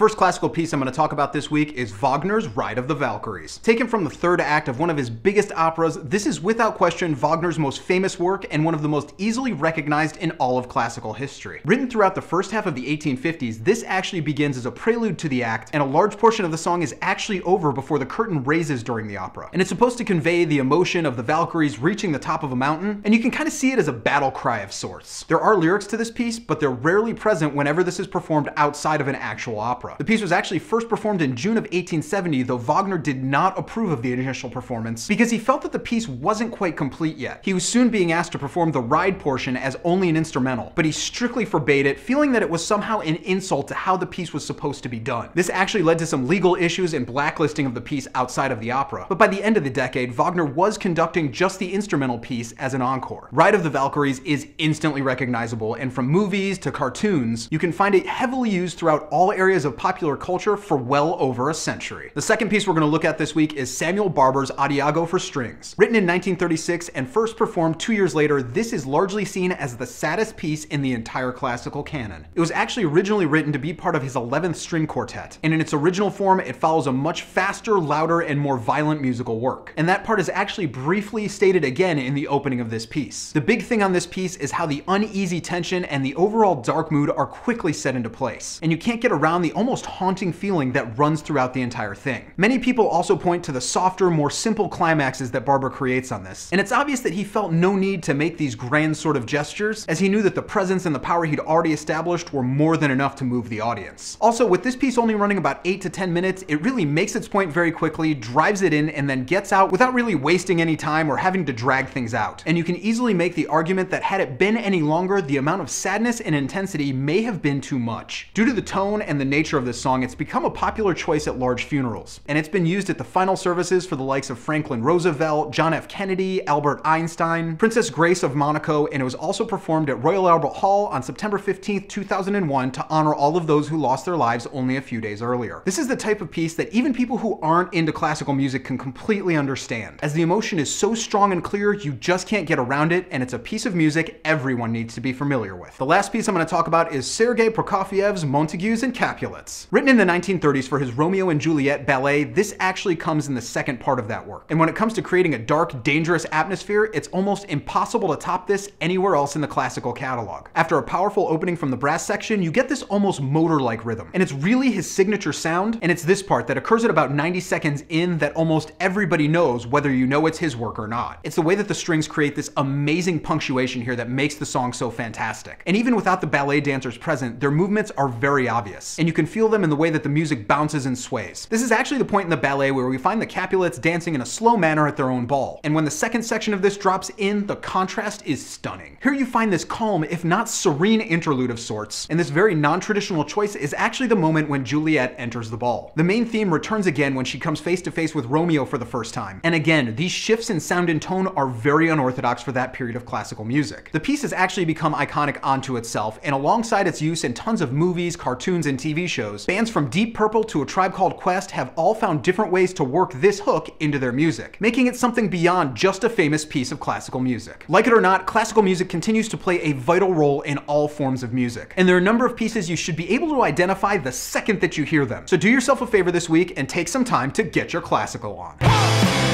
first classical piece I'm going to talk about this week is Wagner's Ride of the Valkyries. Taken from the third act of one of his biggest operas, this is without question Wagner's most famous work and one of the most easily recognized in all of classical history. Written throughout the first half of the 1850s, this actually begins as a prelude to the act, and a large portion of the song is actually over before the curtain raises during the opera. And it's supposed to convey the emotion of the Valkyries reaching the top of a mountain, and you can kind of see it as a battle cry of sorts. There are lyrics to this piece, but they're rarely present whenever this is performed outside of an actual opera. The piece was actually first performed in June of 1870, though Wagner did not approve of the initial performance because he felt that the piece wasn't quite complete yet. He was soon being asked to perform the ride portion as only an instrumental, but he strictly forbade it, feeling that it was somehow an insult to how the piece was supposed to be done. This actually led to some legal issues and blacklisting of the piece outside of the opera. But by the end of the decade, Wagner was conducting just the instrumental piece as an encore. Ride of the Valkyries is instantly recognizable, and from movies to cartoons, you can find it heavily used throughout all areas of popular culture for well over a century. The second piece we're going to look at this week is Samuel Barber's Adagio for Strings. Written in 1936 and first performed two years later, this is largely seen as the saddest piece in the entire classical canon. It was actually originally written to be part of his 11th string quartet, and in its original form, it follows a much faster, louder, and more violent musical work. And that part is actually briefly stated again in the opening of this piece. The big thing on this piece is how the uneasy tension and the overall dark mood are quickly set into place, and you can't get around the almost haunting feeling that runs throughout the entire thing. Many people also point to the softer, more simple climaxes that Barber creates on this, and it's obvious that he felt no need to make these grand sort of gestures, as he knew that the presence and the power he'd already established were more than enough to move the audience. Also, with this piece only running about 8 to 10 minutes, it really makes its point very quickly, drives it in, and then gets out without really wasting any time or having to drag things out. And you can easily make the argument that had it been any longer, the amount of sadness and intensity may have been too much. Due to the tone and the nature of this song, it's become a popular choice at large funerals, and it's been used at the final services for the likes of Franklin Roosevelt, John F. Kennedy, Albert Einstein, Princess Grace of Monaco, and it was also performed at Royal Albert Hall on September 15, 2001 to honor all of those who lost their lives only a few days earlier. This is the type of piece that even people who aren't into classical music can completely understand, as the emotion is so strong and clear you just can't get around it, and it's a piece of music everyone needs to be familiar with. The last piece I'm going to talk about is Sergei Prokofiev's Montagues and Capulets. Written in the 1930s for his Romeo and Juliet ballet, this actually comes in the second part of that work. And when it comes to creating a dark, dangerous atmosphere, it's almost impossible to top this anywhere else in the classical catalog. After a powerful opening from the brass section, you get this almost motor-like rhythm. And it's really his signature sound, and it's this part that occurs at about 90 seconds in that almost everybody knows whether you know it's his work or not. It's the way that the strings create this amazing punctuation here that makes the song so fantastic. And even without the ballet dancers present, their movements are very obvious, and you can feel them in the way that the music bounces and sways. This is actually the point in the ballet where we find the Capulets dancing in a slow manner at their own ball, and when the second section of this drops in, the contrast is stunning. Here you find this calm, if not serene interlude of sorts, and this very non-traditional choice is actually the moment when Juliet enters the ball. The main theme returns again when she comes face to face with Romeo for the first time, and again, these shifts in sound and tone are very unorthodox for that period of classical music. The piece has actually become iconic onto itself, and alongside its use in tons of movies, cartoons, and TV shows, bands from Deep Purple to A Tribe Called Quest have all found different ways to work this hook into their music, making it something beyond just a famous piece of classical music. Like it or not, classical music continues to play a vital role in all forms of music, and there are a number of pieces you should be able to identify the second that you hear them. So do yourself a favor this week and take some time to get your classical on.